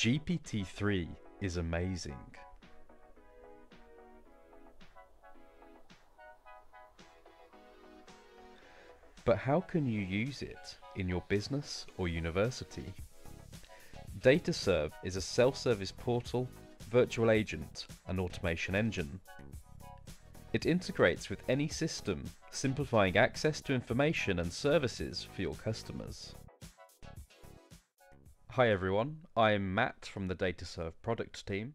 GPT-3 is amazing. But how can you use it in your business or university? DataServe is a self-service portal, virtual agent and automation engine. It integrates with any system, simplifying access to information and services for your customers. Hi everyone, I'm Matt from the DataServe product team.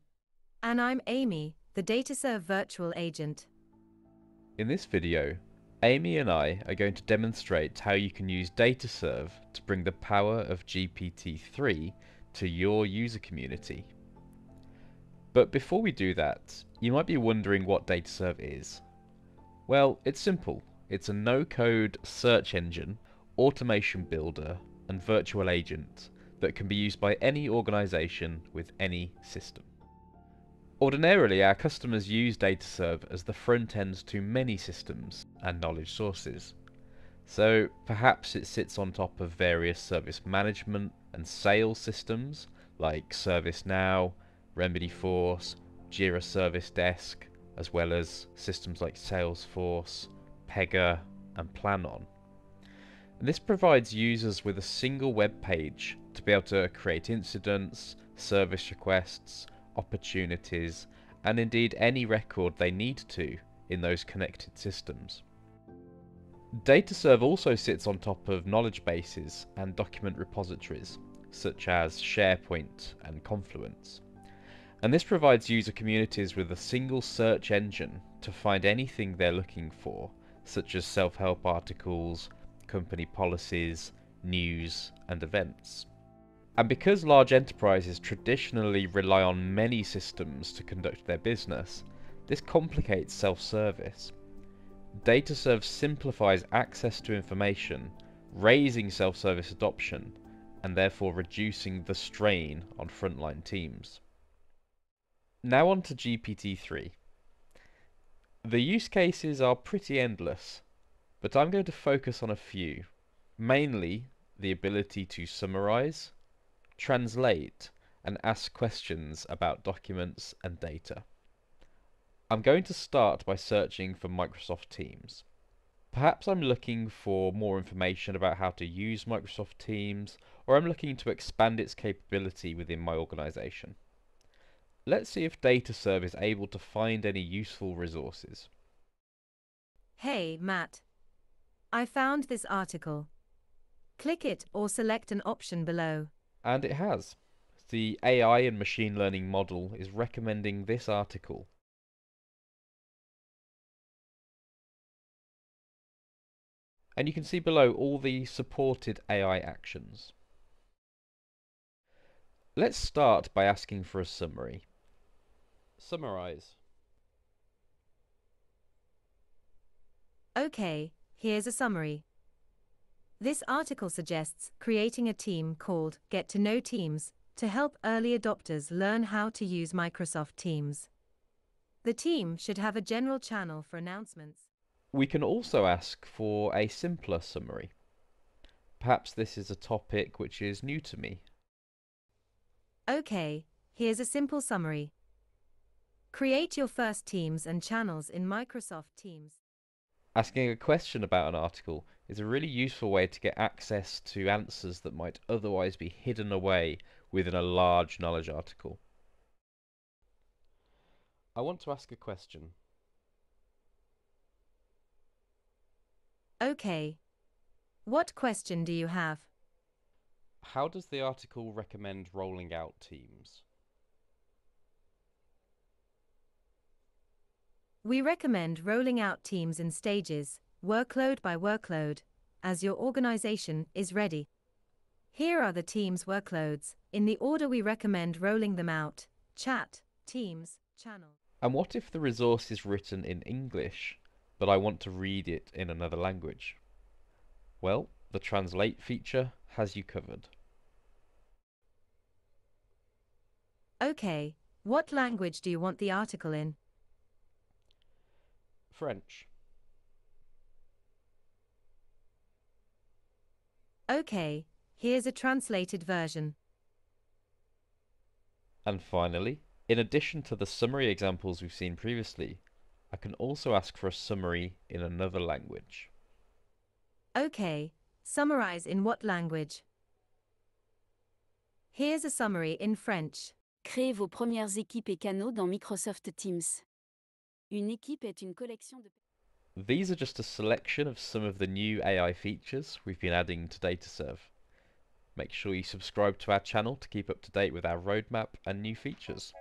And I'm Amy, the DataServe virtual agent. In this video, Amy and I are going to demonstrate how you can use DataServe to bring the power of GPT-3 to your user community. But before we do that, you might be wondering what DataServe is. Well, it's simple. It's a no-code search engine, automation builder, and virtual agent that can be used by any organization with any system. Ordinarily, our customers use DataServe as the front end to many systems and knowledge sources. So perhaps it sits on top of various service management and sales systems like ServiceNow, Remedyforce, Jira Service Desk, as well as systems like Salesforce, Pega, and Planon. This provides users with a single web page to be able to create incidents, service requests, opportunities, and indeed any record they need to in those connected systems. DataServe also sits on top of knowledge bases and document repositories, such as SharePoint and Confluence. And this provides user communities with a single search engine to find anything they're looking for, such as self-help articles, company policies, news, and events. And because large enterprises traditionally rely on many systems to conduct their business, this complicates self-service. DataServe simplifies access to information, raising self-service adoption, and therefore reducing the strain on frontline teams. Now on to GPT-3. The use cases are pretty endless, but I'm going to focus on a few, mainly the ability to summarize, translate, and ask questions about documents and data. I'm going to start by searching for Microsoft Teams. Perhaps I'm looking for more information about how to use Microsoft Teams, or I'm looking to expand its capability within my organization. Let's see if DataServe is able to find any useful resources. Hey, Matt. I found this article. Click it or select an option below. And it has. The AI and machine learning model is recommending this article. And you can see below all the supported AI actions. Let's start by asking for a summary. Summarize. Okay, here's a summary. This article suggests creating a team called Get to Know Teams to help early adopters learn how to use Microsoft Teams. The team should have a general channel for announcements. We can also ask for a simpler summary. Perhaps this is a topic which is new to me. Okay, here's a simple summary. Create your first teams and channels in Microsoft Teams. Asking a question about an article is a really useful way to get access to answers that might otherwise be hidden away within a large knowledge article. I want to ask a question. Okay. What question do you have? How does the article recommend rolling out teams? We recommend rolling out teams in stages, workload by workload, as your organization is ready. Here are the team's workloads, in the order we recommend rolling them out chat, teams, channel. And what if the resource is written in English, but I want to read it in another language? Well, the translate feature has you covered. Okay, what language do you want the article in? French. Okay, here's a translated version. And finally, in addition to the summary examples we've seen previously, I can also ask for a summary in another language. Okay, summarize in what language? Here's a summary in French. Créez vos premières équipes et canaux dans Microsoft Teams. Une équipe est une collection de... These are just a selection of some of the new AI features we've been adding to DataServe. Make sure you subscribe to our channel to keep up to date with our roadmap and new features.